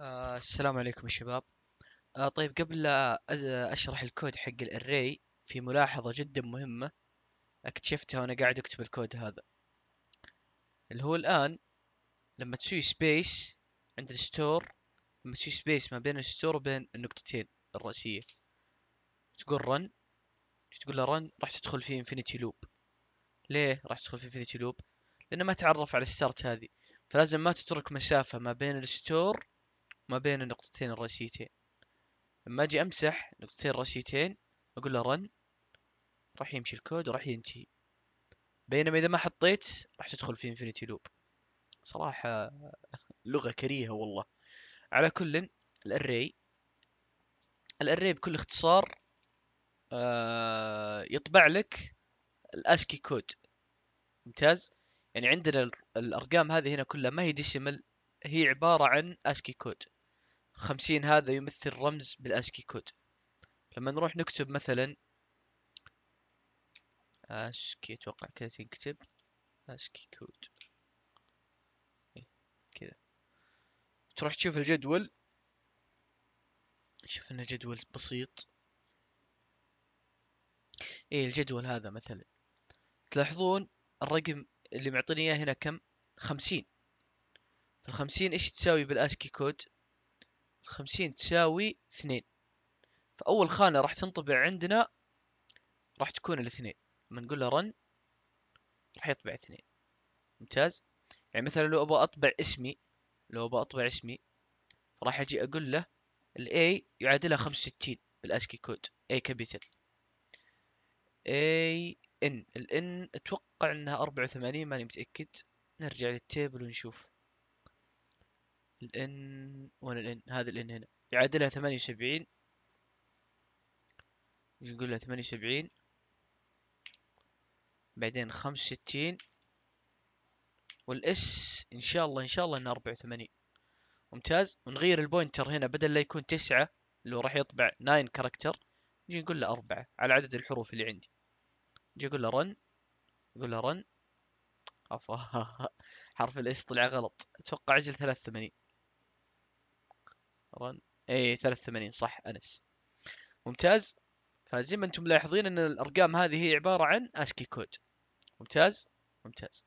آه السلام عليكم يا شباب. آه طيب قبل لا أشرح الكود حق ال array في ملاحظة جدا مهمة اكتشفتها وأنا قاعد أكتب الكود هذا. اللي هو الآن لما تسوي space عند ال start لما تسوي space ما بين ال start وبين النقطتين الرئيسية تقول run تقول له run راح تدخل في infinity loop ليه راح تدخل في infinity loop لأنه ما تعرف على ال start هذه فلازم ما تترك مسافة ما بين ال start وما بين النقطتين الرئيسيتين لما أجي أمسح نقطتين رئيسيتين أقول له run راح يمشي الكود وراح ينتهي. بينما إذا ما حطيت راح تدخل في infinity loop صراحة لغة كريهة والله. على كل ال array ال array بكل اختصار آه، يطبع لك ال ASCII code ممتاز؟ يعني عندنا ال- الأرقام هذه هنا كلها ما هي decimal هي عبارة عن ASCII code خمسين هذا يمثل رمز بال ASCII code. لما نروح نكتب مثلا ASCII أتوقع كذا تنكتب ASCII code. إيه، كذا. تروح تشوف الجدول. شوف انه جدول بسيط. إيه الجدول هذا مثلا. تلاحظون الرقم اللي معطيني إياه هنا كم؟ خمسين. الخمسين إيش تساوي بالاسكي كود؟ الخمسين تساوي اثنين. فأول خانة راح تنطبع عندنا راح تكون الاثنين. لما نقول له رن راح يطبع اثنين. ممتاز؟ يعني مثلا لو أبغى أطبع اسمي لو أبغى أطبع اسمي راح أجي أقول له ال A يعادلها 65 بال ASCII code A capital A N ال N أتوقع إنها 84 ماني متأكد. نرجع لل table ونشوف. ال N وين ال N هذا ال N هنا. يعادلها 78 نقول لها 78 بعدين 65 وال S إن شاء الله إن شاء الله إنه 84 ممتاز. ونغير ال pointer هنا. بدل لا يكون 9 اللي راح يطبع 9 character نجي نقول له 4 على عدد الحروف اللي عندي. نجي أقول له run أقول له run عفوا. حرف ال S طلع غلط. أتوقع أجل 83 run إيه 83 صح أنس. ممتاز. فزي ما أنتم ملاحظين إن الأرقام هذه هي عبارة عن ASCII code ممتاز؟ ممتاز.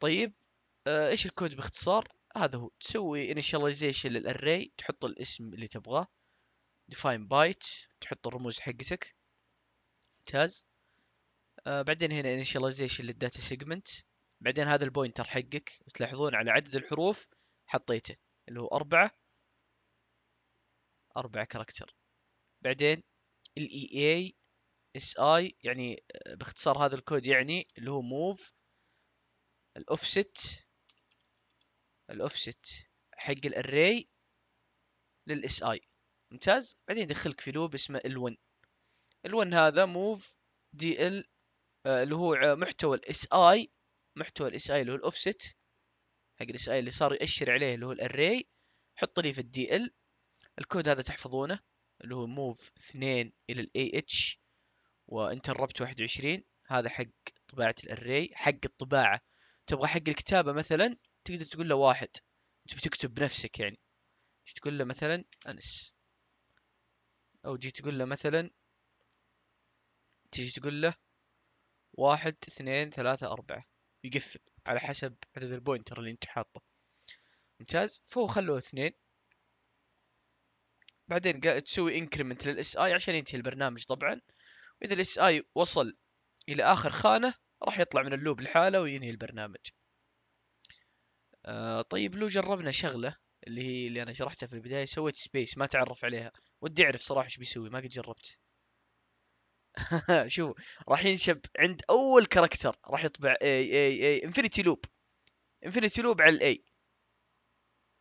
طيب آه إيش الكود باختصار؟ هذا هو. تسوي initialization لل array تحط الاسم اللي تبغاه. define byte تحط الرموز حقتك. ممتاز. آه بعدين هنا initialization لل data segment بعدين هذا ال pointer حقك. تلاحظون على عدد الحروف حطيته اللي هو أربعة. أربعة character. بعدين ال EA SI يعني آه، باختصار هذا الكود يعني اللي هو move ال offset ال offset حق ال array لل SI ممتاز؟ بعدين يدخلك في loop اسمه L1 L1 هذا move DL اللي هو ع- محتوى ال SI محتوى ال SI اللي هو الاوفست حق ال SI اللي صار يأشر عليه اللي هو ال array حط لي في ال DL الكود هذا تحفظونه اللي هو move 2 إلى ال AH و interrupt 21 هذا حق طباعة ال array حق الطباعة. تبغى حق الكتابة مثلا تقدر تقول له واحد. تبي تكتب بنفسك يعني. تجي تقول له مثلا أنس. أو جي تقول له مثلا تيجي تقول له واحد اثنين ثلاثة أربعة. يقفل على حسب عدد ال pointer اللي أنت حاطه. ممتاز؟ فهو خلوه اثنين. بعدين قا- تسوي increment لل SI عشان ينتهي البرنامج طبعا. وإذا ال SI وصل إلى آخر خانة راح يطلع من ال loop لحاله وينهي البرنامج. آه طيب لو جربنا شغلة اللي هي اللي أنا شرحتها في البداية سويت space ما تعرف عليها. ودي أعرف صراحة إيش بيسوي ما قد جربت. شوف راح ينشب عند أول character راح يطبع A A A infinity loop infinity loop على ال A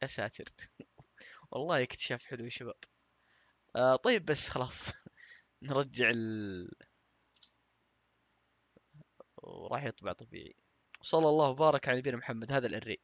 يا ساتر. والله اكتشاف حلو يا شباب. آه طيب بس خلاص. نرجع ال وراح يطبع طبيعي. وصلى الله وبارك على نبينا محمد. هذا ال array.